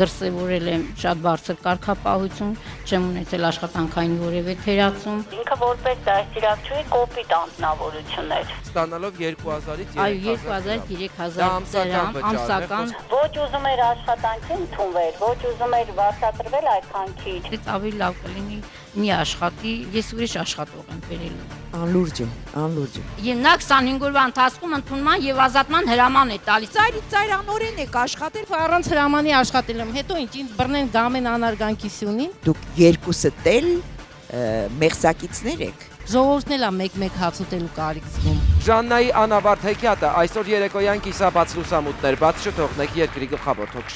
դրսևորել եմ շատ բարձր կարգապահություն, չեմ ունեցել աշխատանքային որևէ թերացում։ Ինքը որպես դաստիարակչուի կոպիտ անձնավորություն էր։ Ստանալով 2000-ից 3000 Այո, 2000-ից Դա 3000 դրամ ամսական Ոչ ուզում էր աշխատանքի ընդունվել, ոչ ուզում էր վարձատրվել այդքան քիչ։ Դից ավելի լավ կլինի մի աշխատի, ես ուրիշ աշխատող եմ բերելու։ Անլուրջ եմ, անլուրջ եմ։ Եվ նա 25 օրվա ընթացքում ընդունման եւ ազատման հրաման է տալիս։ Ծայրից ծայրանորեն եք աշխատել, առանց հրամանի աշխատել եմ։ Հետո ինչ ինձ բռնեն գամեն անարգանքի սյունին։ Դուք երկուսը տել մեղսակիցներ եք։ Ժողովուրդն էլա մեկ-մեկ հաց ուտելու կարիք զգում։ Ժաննայի անավարտ հեքիաթը այսօր երեկոյան կիսաբաց լուսամուտներ բաց չթողնեք երկրի գլխավոր թոքշո